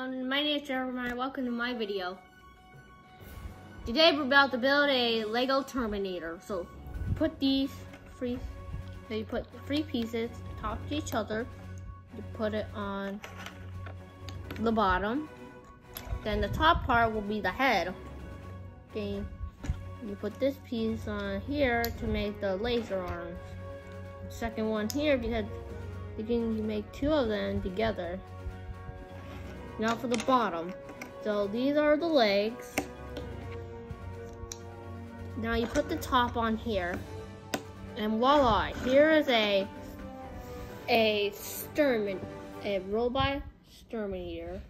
everyone, my name is Jeremiah. Welcome to my video. Today we're about to build a Lego Terminator. So put these three, so you put three pieces top to each other. You put it on the bottom. Then the top part will be the head. Okay, you put this piece on here to make the laser arms. Second one here because you can make two of them together. Now for the bottom. So these are the legs. Now you put the top on here. And voila, here is a a Sturman, a robot Sturminator.